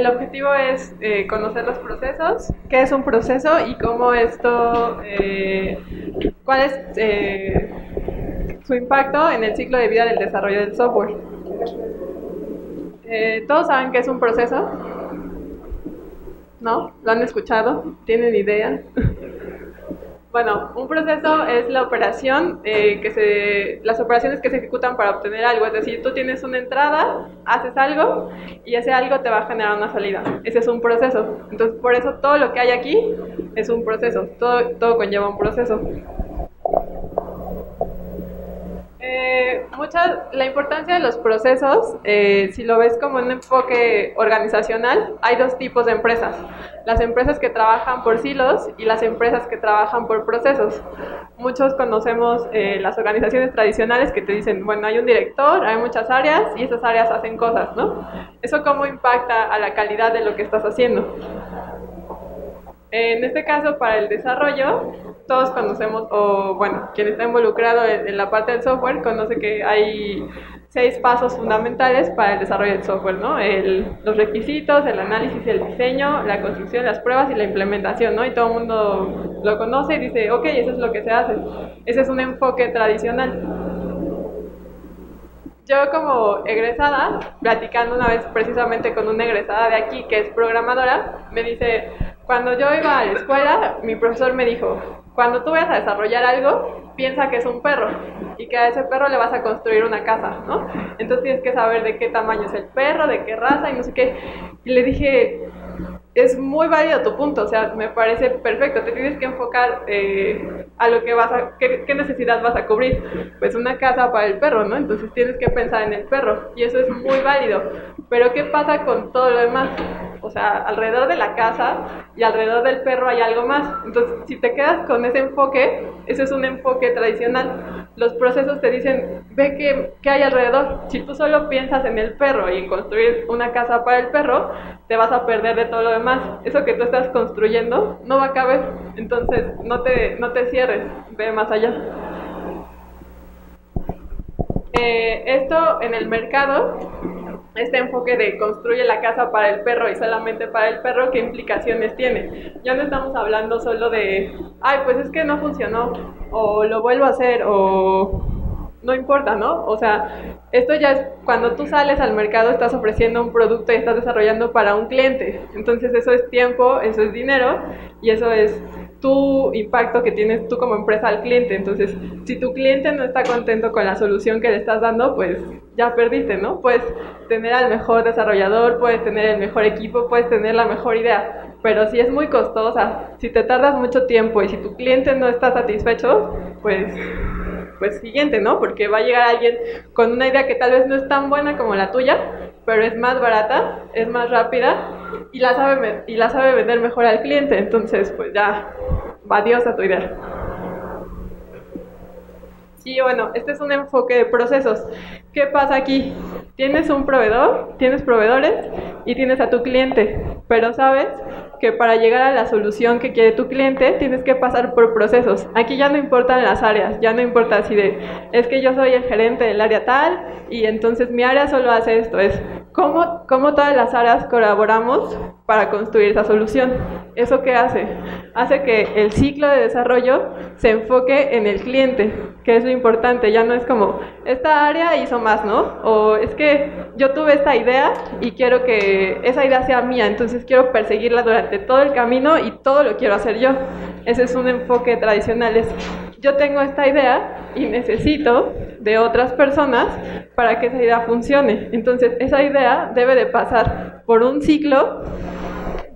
el objetivo es eh, conocer los procesos, qué es un proceso y cómo esto, eh, cuál es eh, su impacto en el ciclo de vida del desarrollo del software. ¿Todos saben qué es un proceso? ¿No? ¿Lo han escuchado? ¿Tienen idea? Bueno, un proceso es la operación eh, que se, las operaciones que se ejecutan para obtener algo. Es decir, tú tienes una entrada, haces algo y ese algo te va a generar una salida. Ese es un proceso. Entonces, por eso todo lo que hay aquí es un proceso. Todo, todo conlleva un proceso. Eh, mucha, la importancia de los procesos, eh, si lo ves como un enfoque organizacional, hay dos tipos de empresas. Las empresas que trabajan por silos y las empresas que trabajan por procesos. Muchos conocemos eh, las organizaciones tradicionales que te dicen, bueno, hay un director, hay muchas áreas y esas áreas hacen cosas, ¿no? ¿Eso cómo impacta a la calidad de lo que estás haciendo? En este caso, para el desarrollo, todos conocemos, o bueno, quien está involucrado en, la parte del software conoce que hay seis pasos fundamentales para el desarrollo del software, ¿no? los requisitos, el análisis, el diseño, la construcción, las pruebas y la implementación, ¿no? Y todo el mundo lo conoce y dice, ok, eso es lo que se hace. Ese es un enfoque tradicional. Yo como egresada, platicando una vez precisamente con una egresada de aquí que es programadora, me dice, cuando yo iba a la escuela, mi profesor me dijo, cuando tú vayas a desarrollar algo, piensa que es un perro y que a ese perro le vas a construir una casa, ¿no? Entonces tienes que saber de qué tamaño es el perro, de qué raza y no sé qué. Y le dije, es muy válido tu punto, o sea, me parece perfecto, te tienes que enfocar eh, a lo que vas a, qué, qué, necesidad vas a cubrir, pues una casa para el perro, ¿no? Entonces tienes que pensar en el perro y eso es muy válido, pero ¿qué pasa con todo lo demás? O sea, alrededor de la casa y alrededor del perro hay algo más. Entonces, si te quedas con ese enfoque, ese es un enfoque tradicional. Los procesos te dicen, ve qué, qué hay alrededor. Si tú solo piensas en el perro y en construir una casa para el perro, te vas a perder de todo lo demás. Eso que tú estás construyendo no va a caber. Entonces, no te, no te cierres, ve más allá. Eh, esto en el mercado este enfoque de construye la casa para el perro y solamente para el perro, ¿qué implicaciones tiene? Ya no estamos hablando solo de, ay, pues es que no funcionó, o lo vuelvo a hacer, o no importa, ¿no? O sea, esto ya es cuando tú sales al mercado, estás ofreciendo un producto y estás desarrollando para un cliente. Entonces eso es tiempo, eso es dinero y eso es tu impacto que tienes tú como empresa al cliente. Entonces, si tu cliente no está contento con la solución que le estás dando, pues ya perdiste, ¿no? Puedes tener al mejor desarrollador, puedes tener el mejor equipo, puedes tener la mejor idea, pero si es muy costosa, si te tardas mucho tiempo y si tu cliente no está satisfecho, pues pues siguiente, ¿no? Porque va a llegar alguien con una idea que tal vez no es tan buena como la tuya, pero es más barata, es más rápida y la sabe, y la sabe vender mejor al cliente. Entonces, pues ya, adiós a tu idea. Y bueno, este es un enfoque de procesos. ¿Qué pasa aquí? Tienes un proveedor, tienes proveedores y tienes a tu cliente, pero sabes que para llegar a la solución que quiere tu cliente tienes que pasar por procesos. Aquí ya no importan las áreas, ya no importa si de, es que yo soy el gerente del área tal y entonces mi área solo hace esto, es cómo, cómo todas las áreas colaboramos para construir esa solución. ¿Eso qué hace? Hace que el ciclo de desarrollo se enfoque en el cliente, que es lo importante, ya no es como, esta área hizo más, ¿no? O es que yo tuve esta idea y quiero que esa idea sea mía, entonces quiero perseguirla durante todo el camino y todo lo quiero hacer yo. Ese es un enfoque tradicional, es yo tengo esta idea y necesito de otras personas para que esa idea funcione. Entonces, esa idea debe de pasar por un ciclo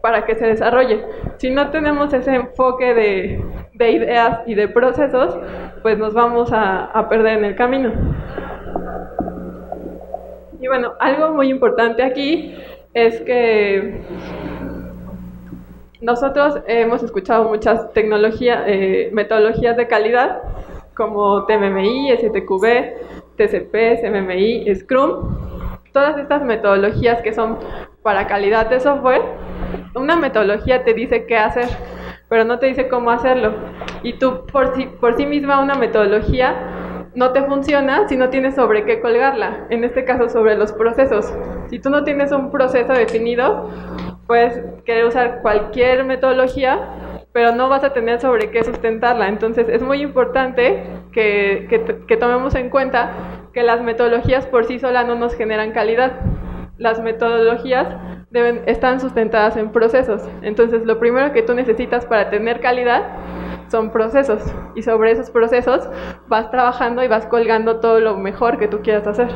para que se desarrolle. Si no tenemos ese enfoque de, de ideas y de procesos, pues nos vamos a, perder en el camino. Y bueno, algo muy importante aquí es que nosotros hemos escuchado muchas tecnologías, eh, metodologías de calidad como TMMI, STQB, TCP, CMMI, Scrum. Todas estas metodologías que son para calidad de software, una metodología te dice qué hacer, pero no te dice cómo hacerlo. Y tú por sí, por sí misma una metodología no te funciona si no tienes sobre qué colgarla, en este caso sobre los procesos. Si tú no tienes un proceso definido, puedes querer usar cualquier metodología, pero no vas a tener sobre qué sustentarla. Entonces es muy importante que, que, tomemos en cuenta que las metodologías por sí solas no nos generan calidad. Las metodologías deben, están sustentadas en procesos. Entonces lo primero que tú necesitas para tener calidad son procesos. Y sobre esos procesos vas trabajando y vas colgando todo lo mejor que tú quieras hacer.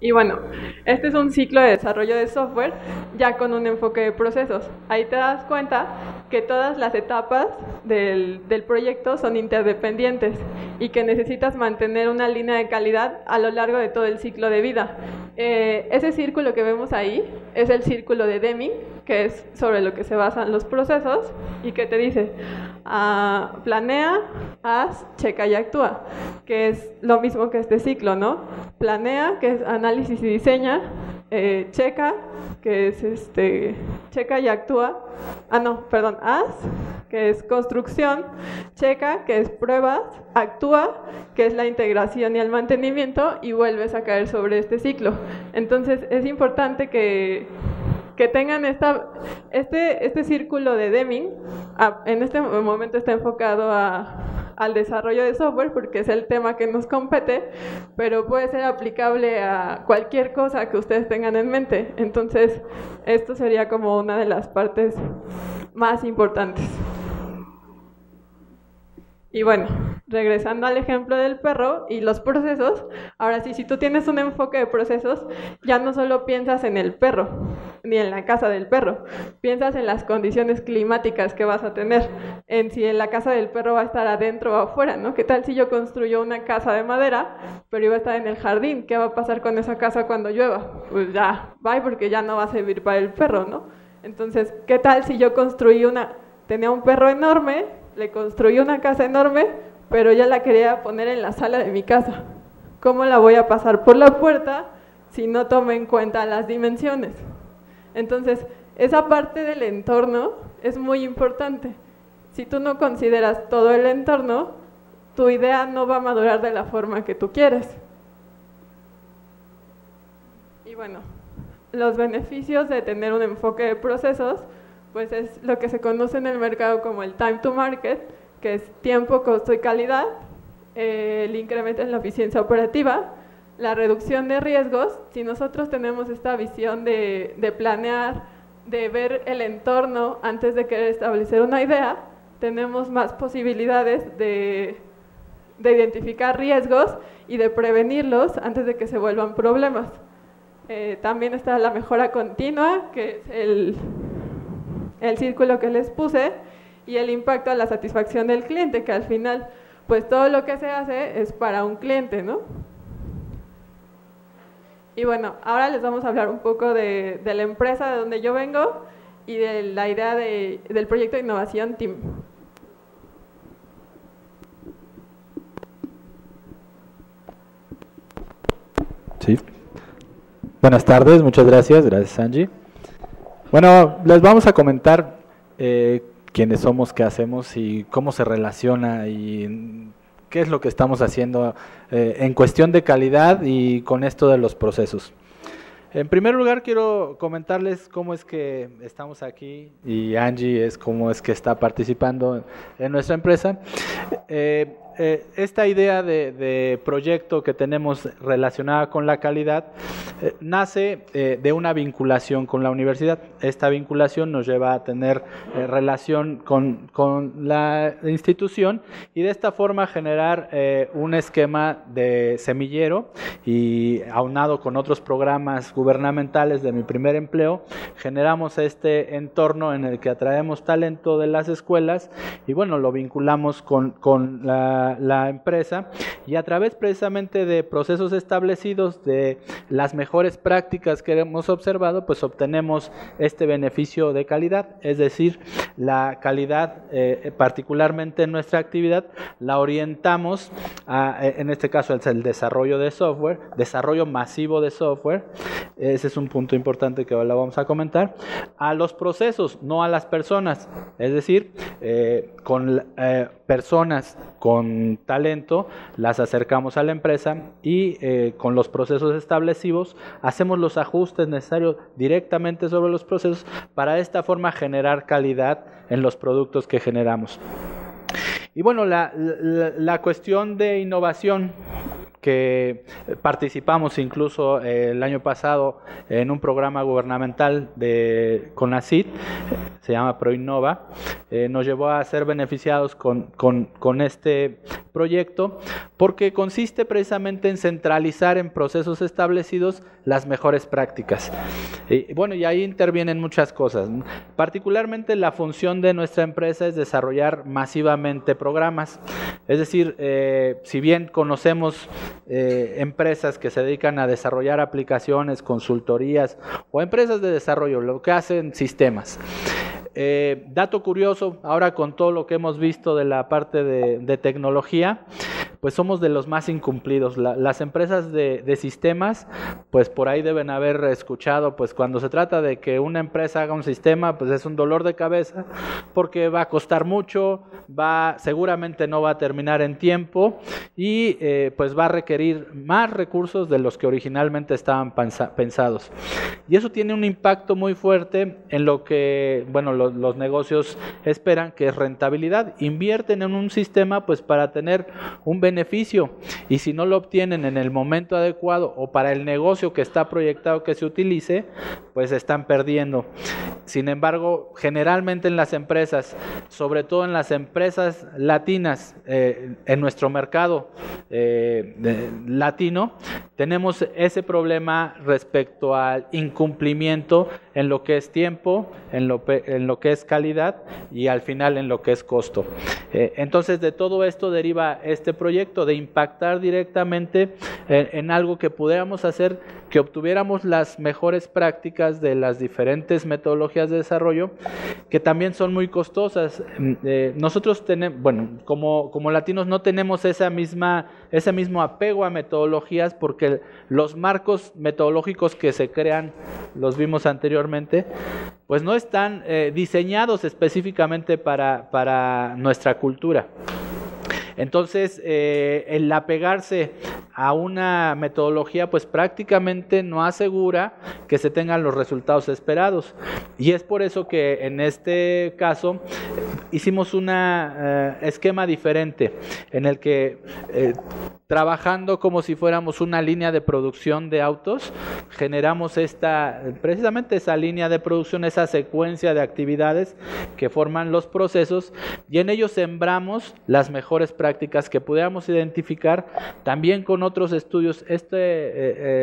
Y bueno, este es un ciclo de desarrollo de software ya con un enfoque de procesos. Ahí te das cuenta que todas las etapas del, del, proyecto son interdependientes y que necesitas mantener una línea de calidad a lo largo de todo el ciclo de vida. Eh, ese círculo que vemos ahí es el círculo de Deming, que es sobre lo que se basan los procesos y que te dice, planea, haz, checa y actúa, que es lo mismo que este ciclo, ¿no? Planea, que es análisis y diseña, eh, checa, que es este, checa y actúa, ah no, perdón, haz, que es construcción, checa, que es pruebas, actúa, que es la integración y el mantenimiento, y vuelves a caer sobre este ciclo. Entonces es importante que, que tengan esta, este, este círculo de Deming, en este momento está enfocado a al desarrollo de software porque es el tema que nos compete, pero puede ser aplicable a cualquier cosa que ustedes tengan en mente. Entonces, esto sería como una de las partes más importantes. Y bueno, regresando al ejemplo del perro y los procesos, ahora sí, si tú tienes un enfoque de procesos, ya no solo piensas en el perro, ni en la casa del perro, piensas en las condiciones climáticas que vas a tener, en si en la casa del perro va a estar adentro o afuera, ¿no? ¿Qué tal si yo construyo una casa de madera, pero iba a estar en el jardín? ¿Qué va a pasar con esa casa cuando llueva? Pues ya, bye, porque ya no va a servir para el perro, ¿no? Entonces, ¿qué tal si yo construí una, tenía un perro enorme, le construí una casa enorme, pero ya la quería poner en la sala de mi casa. ¿Cómo la voy a pasar por la puerta si no tomo en cuenta las dimensiones? Entonces, esa parte del entorno es muy importante. Si tú no consideras todo el entorno, tu idea no va a madurar de la forma que tú quieres. Y bueno, los beneficios de tener un enfoque de procesos pues es lo que se conoce en el mercado como el time to market, que es tiempo, costo y calidad, eh, el incremento en la eficiencia operativa, la reducción de riesgos. Si nosotros tenemos esta visión de, planear, de ver el entorno antes de querer establecer una idea, tenemos más posibilidades de, de identificar riesgos y de prevenirlos antes de que se vuelvan problemas. Eh, también está la mejora continua, que es el, el círculo que les puse y el impacto a la satisfacción del cliente, que al final, pues todo lo que se hace es para un cliente, ¿no? Y bueno, ahora les vamos a hablar un poco de, la empresa de donde yo vengo y de la idea del proyecto de innovación Team. Sí. Buenas tardes, muchas gracias, gracias Angie. Bueno, les vamos a comentar eh, quiénes somos, qué hacemos y cómo se relaciona y qué es lo que estamos haciendo eh, en cuestión de calidad y con esto de los procesos. En primer lugar, quiero comentarles cómo es que estamos aquí y Angie es cómo es que está participando en nuestra empresa. Eh, eh, esta idea de, proyecto que tenemos relacionada con la calidad eh, nace eh, de una vinculación con la universidad. Esta vinculación nos lleva a tener relación con, con, la institución y de esta forma generar un esquema de semillero y aunado con otros programas gubernamentales de mi primer empleo, generamos este entorno en el que atraemos talento de las escuelas y bueno, lo vinculamos con, con la la, empresa y a través precisamente de procesos establecidos, de las mejores prácticas que hemos observado, pues obtenemos este beneficio de calidad, es decir, la calidad eh, particularmente en nuestra actividad la orientamos a, en este caso el desarrollo de software, desarrollo masivo de software, ese es un punto importante que ahora vamos a comentar, a los procesos, no a las personas, es decir, eh, con eh, personas con talento las acercamos a la empresa y eh, con los procesos establecidos hacemos los ajustes necesarios directamente sobre los procesos para de esta forma generar calidad en los productos que generamos. Y bueno, la, la cuestión de innovación que participamos incluso eh, el año pasado en un programa gubernamental de CONACIT, se llama ProInnova, eh, nos llevó a ser beneficiados con, con, este proyecto porque consiste precisamente en centralizar en procesos establecidos las mejores prácticas. Y bueno, y ahí intervienen muchas cosas. Particularmente la función de nuestra empresa es desarrollar masivamente programas. Es decir, eh, si bien conocemos eh, empresas que se dedican a desarrollar aplicaciones, consultorías o empresas de desarrollo, lo que hacen sistemas. Eh, dato curioso, ahora con todo lo que hemos visto de la parte de, tecnología, pues somos de los más incumplidos. las empresas de, sistemas, pues por ahí deben haber escuchado, pues cuando se trata de que una empresa haga un sistema, pues es un dolor de cabeza, porque va a costar mucho, va, seguramente no va a terminar en tiempo y eh, pues va a requerir más recursos de los que originalmente estaban pensados. Y eso tiene un impacto muy fuerte en lo que, bueno, los, negocios esperan, que es rentabilidad. Invierten en un sistema pues para tener un beneficio y si no lo obtienen en el momento adecuado o para el negocio que está proyectado que se utilice, pues están perdiendo. Sin embargo, generalmente en las empresas, sobre todo en las empresas latinas, eh, en nuestro mercado eh, latino, tenemos ese problema respecto al incumplimiento en lo que es tiempo, en lo, en lo que es calidad y al final en lo que es costo. Eh, entonces de todo esto deriva este proyecto de impactar directamente en, en algo que pudiéramos hacer que obtuviéramos las mejores prácticas de las diferentes metodologías de desarrollo, que también son muy costosas. Mm, eh, nosotros tenemos, bueno, como, como latinos no tenemos esa misma, ese mismo apego a metodologías porque los marcos metodológicos que se crean, los vimos anteriormente, pues no están eh, diseñados específicamente para, para nuestra cultura. Entonces, eh, el apegarse a una metodología, pues prácticamente no asegura que se tengan los resultados esperados. Y es por eso que en este caso hicimos un eh, esquema diferente en el que eh, trabajando como si fuéramos una línea de producción de autos, generamos esta, precisamente esa línea de producción, esa secuencia de actividades que forman los procesos y en ellos sembramos las mejores prácticas que pudiéramos identificar también con otros estudios. Este eh,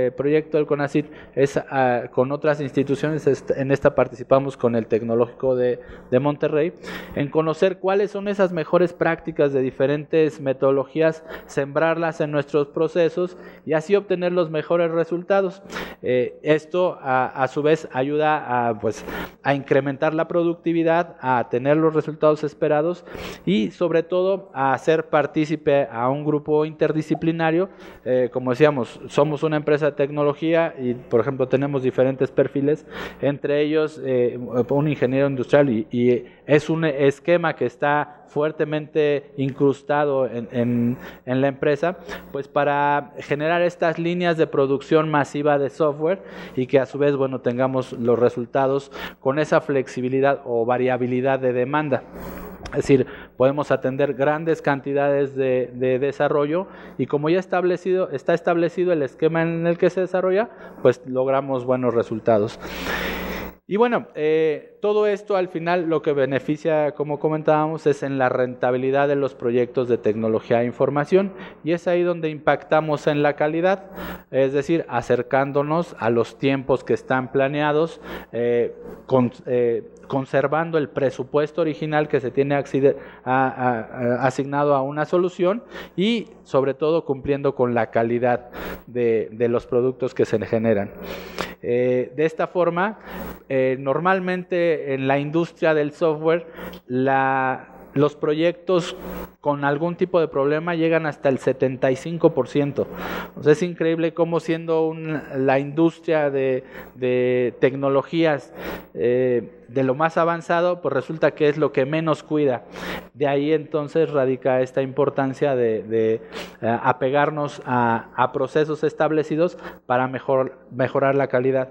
eh, proyecto del CONACIT es ah, con otras instituciones, en esta participamos con el Tecnológico de, de Monterrey, en conocer cuáles son esas mejores prácticas de diferentes metodologías, sembrarlas en nuestros procesos y así obtener los mejores resultados. Eh, esto a, su vez ayuda a, pues, a incrementar la productividad, a tener los resultados esperados y sobre todo a hacer partícipe a un grupo interdisciplinario. Eh, como decíamos, somos una empresa de tecnología y por ejemplo tenemos diferentes perfiles, entre ellos eh, un ingeniero industrial y es un esquema que está fuertemente incrustado en, la empresa, pues para generar estas líneas de producción masiva de software y que a su vez, bueno, tengamos los resultados con esa flexibilidad o variabilidad de demanda. Es decir, podemos atender grandes cantidades de, de, desarrollo y como ya establecido, está establecido el esquema en el que se desarrolla, pues logramos buenos resultados. Y bueno, eh, todo esto al final lo que beneficia, como comentábamos, es en la rentabilidad de los proyectos de tecnología e información y es ahí donde impactamos en la calidad, es decir, acercándonos a los tiempos que están planeados, eh, con, eh, conservando el presupuesto original que se tiene asignado a una solución y sobre todo cumpliendo con la calidad de, los productos que se generan. Eh, de esta forma, eh, normalmente en la industria del software, la, los proyectos con algún tipo de problema llegan hasta el 75%. es increíble cómo siendo la industria de, tecnologías eh, de lo más avanzado, pues resulta que es lo que menos cuida. De ahí entonces radica esta importancia de, eh, apegarnos a, procesos establecidos para mejorar la calidad.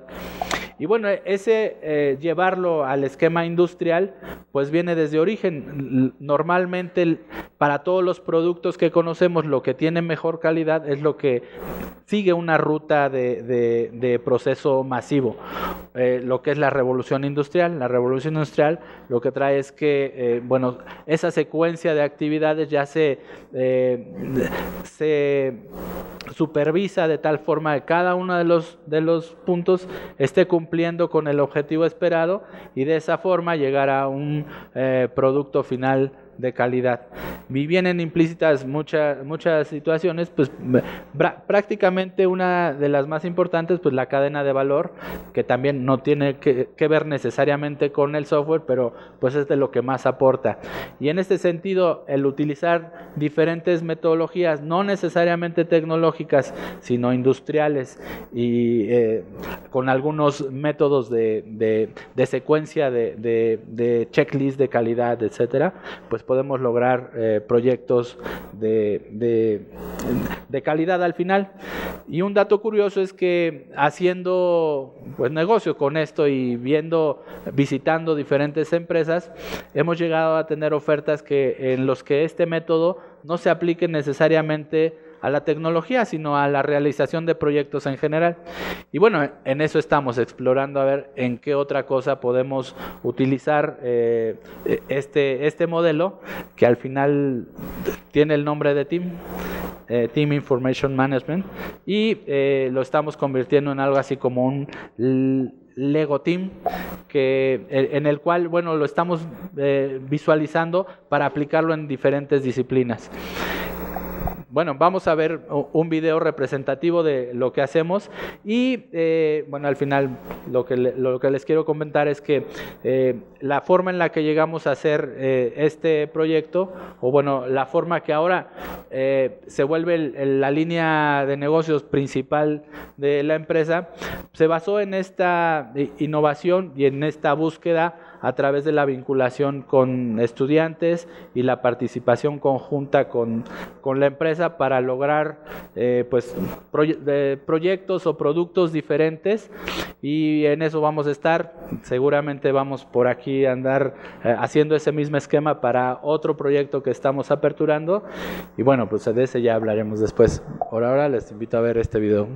Y bueno, ese eh, llevarlo al esquema industrial, pues viene desde origen. Normalmente para todos los productos que conocemos, lo que tiene mejor calidad es lo que sigue una ruta de, proceso masivo. Eh, lo que es la revolución industrial. La revolución industrial lo que trae es que, eh, bueno, esa secuencia de actividades ya se, se supervisa de tal forma que cada uno de los, de los puntos esté cumpliendo con el objetivo esperado y de esa forma llegar a un eh, producto final de calidad. Y vienen implícitas muchas muchas situaciones, pues prácticamente una de las más importantes, pues la cadena de valor, que también no tiene que, ver necesariamente con el software, pero pues es de lo que más aporta. Y en este sentido, el utilizar diferentes metodologías, no necesariamente tecnológicas, sino industriales y eh, con algunos métodos de, secuencia de, de, checklist de calidad, etcétera, pues podemos lograr eh, proyectos de, de, calidad al final. Y un dato curioso es que haciendo pues negocio con esto y viendo, visitando diferentes empresas, hemos llegado a tener ofertas que en los que este método no se aplique necesariamente a la tecnología, sino a la realización de proyectos en general. Y bueno, en eso estamos explorando a ver en qué otra cosa podemos utilizar eh, este, este modelo, que al final tiene el nombre de Team. Eh, Team Information Management y eh, lo estamos convirtiendo en algo así como un Lego Team, que, en el cual, bueno, lo estamos visualizando para aplicarlo en diferentes disciplinas. Bueno, vamos a ver un video representativo de lo que hacemos. Y eh, bueno, al final lo que, lo que les quiero comentar es que eh, la forma en la que llegamos a hacer eh, este proyecto, o bueno, la forma que ahora se vuelve la línea de negocios principal de la empresa, se basó en esta innovación y en esta búsqueda a través de la vinculación con estudiantes y la participación conjunta con, la empresa para lograr eh, pues, proyectos o productos diferentes y en eso vamos a estar. Seguramente vamos por aquí a andar eh, haciendo ese mismo esquema para otro proyecto que estamos aperturando y bueno, pues de ese ya hablaremos después. Por ahora les invito a ver este video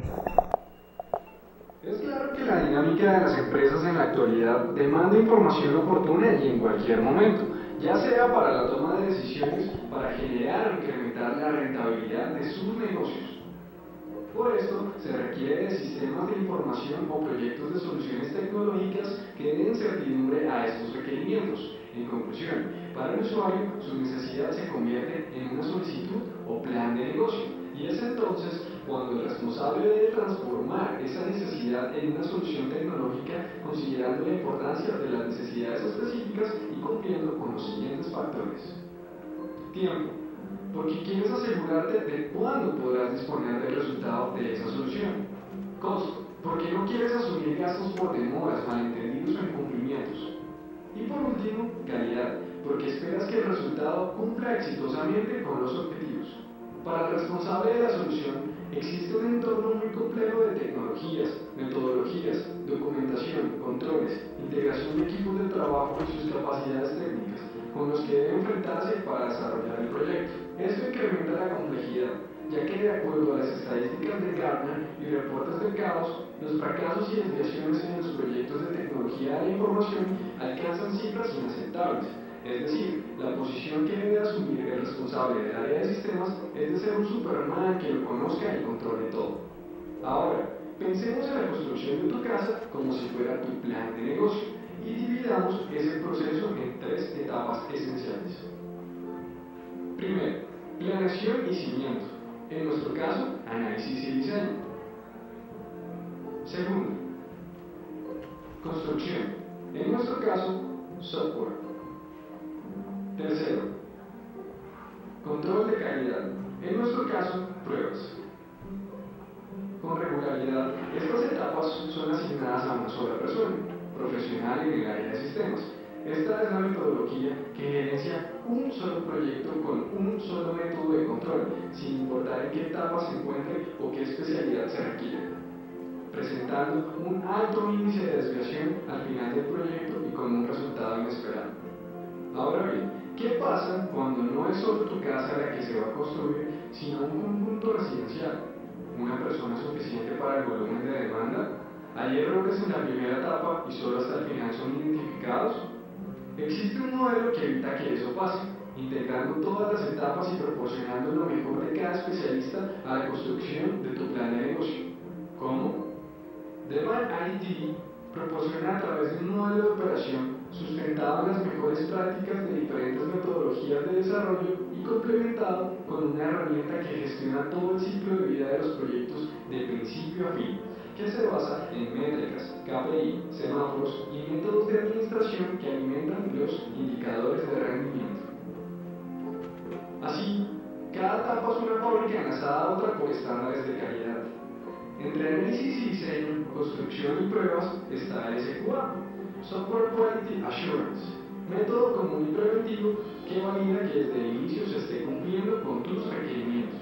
la dinámica de las empresas en la actualidad demanda información oportuna y en cualquier momento, ya sea para la toma de decisiones para generar o incrementar la rentabilidad de sus negocios. Por esto, se requiere de sistemas de información o proyectos de soluciones tecnológicas que den certidumbre a estos requerimientos. En conclusión, para el usuario, su necesidad se convierte en una solicitud o plan de negocio y es entonces cuando el responsable debe transformar esa necesidad en una solución tecnológica considerando la importancia de las necesidades específicas y cumpliendo con los siguientes factores. Tiempo, porque quieres asegurarte de cuándo podrás disponer del resultado de esa solución. Costo, porque no quieres asumir gastos por demoras, malentendidos o incumplimientos. Y por último, calidad, porque esperas que el resultado cumpla exitosamente con los objetivos. Para el responsable de la solución, existe un entorno muy complejo de tecnologías, metodologías, documentación, controles, integración de equipos de trabajo y sus capacidades técnicas, con los que debe enfrentarse para desarrollar el proyecto. Esto incrementa la complejidad, ya que de acuerdo a las estadísticas de Gartner y reportes de caos, los fracasos y desviaciones en los proyectos de tecnología de la información alcanzan cifras inaceptables es decir, la posición que debe asumir el responsable del área de sistemas es de ser un Superman que lo conozca y controle todo. Ahora, pensemos en la construcción de tu casa como si fuera tu plan de negocio y dividamos ese proceso en tres etapas esenciales. Primero, planeación y cimiento. En nuestro caso, análisis y diseño. Segundo, construcción. En nuestro caso, software. Tercero, control de calidad. En nuestro caso, pruebas. Con regularidad, estas etapas son asignadas a una sola persona, profesional en el área de sistemas. Esta es la metodología que gerencia un solo proyecto con un solo método de control, sin importar en qué etapa se encuentre o qué especialidad se requiere, presentando un alto índice de desviación al final del proyecto y con un resultado inesperado. Ahora bien, ¿qué pasa cuando no es solo tu casa la que se va a construir, sino un conjunto residencial? ¿Una persona suficiente para el volumen de demanda? ¿Hay errores en la primera etapa y solo hasta el final son identificados? Existe un modelo que evita que eso pase, integrando todas las etapas y proporcionando lo mejor de cada especialista a la construcción de tu plan de negocio. ¿Cómo? Devan IT proporciona a través de un modelo de operación sustentado en las mejores prácticas de diferentes metodologías de desarrollo y complementado con una herramienta que gestiona todo el ciclo de vida de los proyectos de principio a fin que se basa en métricas, KPI, semáforos y métodos de administración que alimentan los indicadores de rendimiento. Así, cada etapa es una fábrica enlazada a otra por estándares de calidad. Entre análisis y diseño, construcción y pruebas está SQA, Software Quality Assurance, método común y preventivo que valida que desde el inicio se esté cumpliendo con tus requerimientos.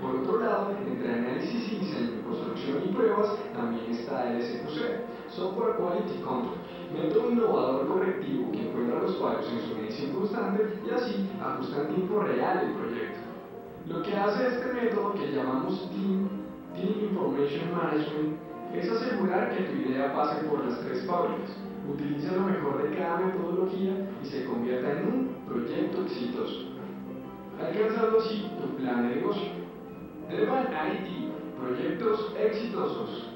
Por otro lado, entre análisis y diseño, construcción y pruebas también está el SQC, Software Quality Control, método innovador correctivo que encuentra los fallos en su medición constante y así ajusta en tiempo real el proyecto. Lo que hace este método que llamamos Team, Team Information Management es asegurar que tu idea pase por las tres fábricas, utiliza lo mejor de cada metodología y se convierta en un proyecto exitoso. Alcanzando así tu plan de negocio. Devan IT, proyectos exitosos.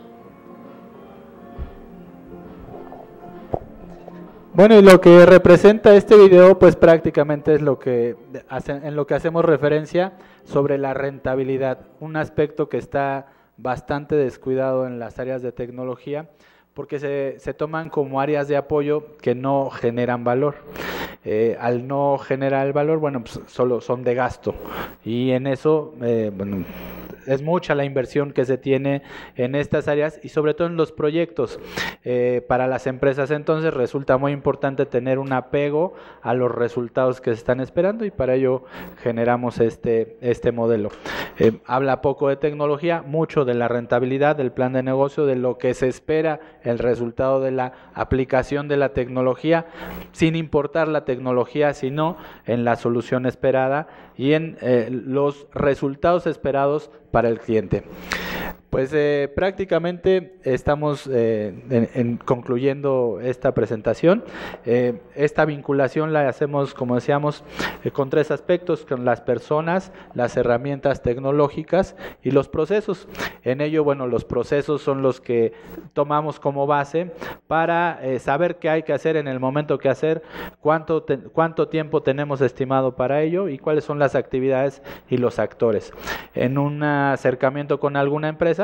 Bueno, y lo que representa este video, pues prácticamente es lo que en lo que hacemos referencia sobre la rentabilidad, un aspecto que está bastante descuidado en las áreas de tecnología porque se, se, toman como áreas de apoyo que no generan valor. Eh, al no generar el valor, bueno, pues solo son de gasto. Y en eso, eh, bueno, es mucha la inversión que se tiene en estas áreas y sobre todo en los proyectos. Eh, para las empresas entonces resulta muy importante tener un apego a los resultados que se están esperando y para ello generamos este, este modelo. Eh, habla poco de tecnología, mucho de la rentabilidad, del plan de negocio, de lo que se espera, el resultado de la aplicación de la tecnología, sin importar la tecnología, sino en la solución esperada y en eh, los resultados esperados para el cliente. Pues eh, prácticamente estamos eh, en, concluyendo esta presentación. Eh, esta vinculación la hacemos, como decíamos, con tres aspectos, con las personas, las herramientas tecnológicas y los procesos. En ello, bueno, los procesos son los que tomamos como base para saber qué hay que hacer en el momento que hacer, cuánto, cuánto tiempo tenemos estimado para ello y cuáles son las actividades y los actores. En un acercamiento con alguna empresa,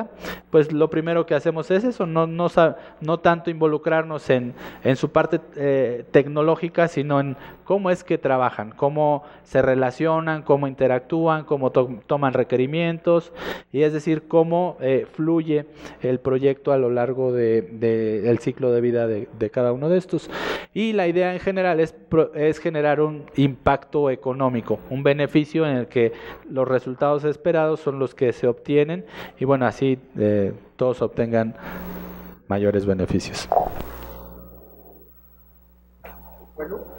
pues lo primero que hacemos es eso, no, no, no tanto involucrarnos en, en su parte eh, tecnológica, sino en cómo es que trabajan, cómo se relacionan, cómo interactúan, cómo toman requerimientos, y es decir, cómo eh, fluye el proyecto a lo largo del de, ciclo de vida de, de, cada uno de estos. Y la idea en general es, es generar un impacto económico, un beneficio en el que los resultados esperados son los que se obtienen, y bueno, así eh, todos obtengan mayores beneficios. Bueno.